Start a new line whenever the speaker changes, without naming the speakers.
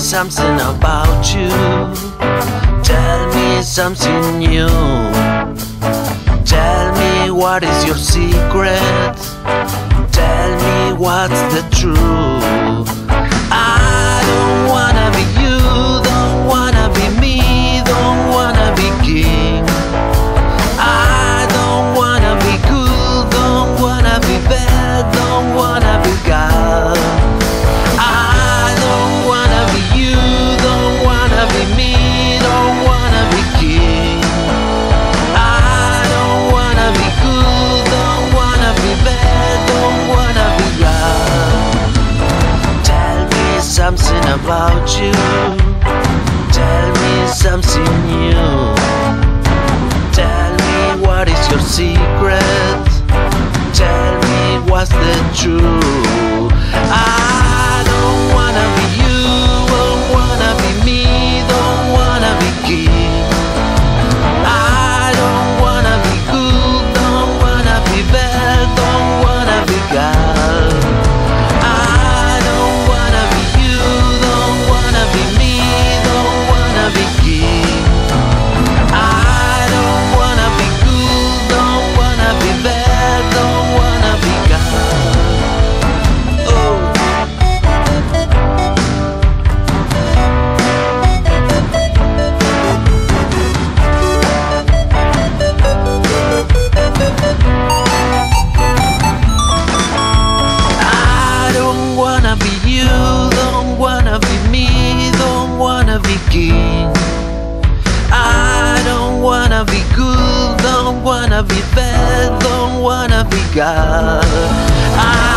something about you. Tell me something new. Tell me what is your secret. Tell me what's the truth. I don't wanna about you. Tell me something new. Tell me what is your secret. Tell me what's the truth. begin. I don't wanna be good, don't wanna be bad, don't wanna be God. I